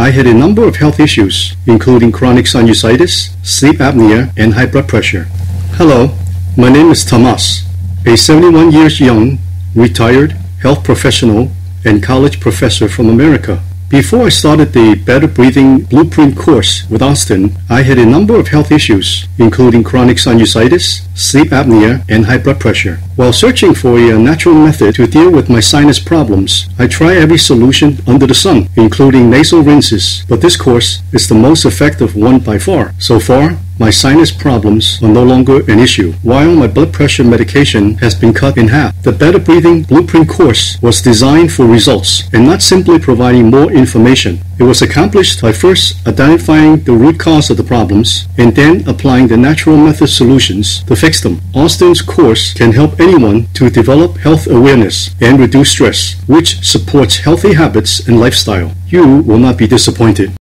I had a number of health issues, including chronic sinusitis, sleep apnea, and high blood pressure. Hello, my name is Tomas, a 71 years young, retired health professional and college professor from America. Before I started the Better Breathing Blueprint course with Austin, I had a number of health issues, including chronic sinusitis, sleep apnea, and high blood pressure. While searching for a natural method to deal with my sinus problems, I tried every solution under the sun, including nasal rinses, but this course is the most effective one by far. So far, my sinus problems are no longer an issue, while my blood pressure medication has been cut in half. The Better Breathing Blueprint course was designed for results and not simply providing more information. It was accomplished by first identifying the root cause of the problems and then applying the natural method solutions to fix them. Austin's course can help anyone to develop health awareness and reduce stress, which supports healthy habits and lifestyle. You will not be disappointed.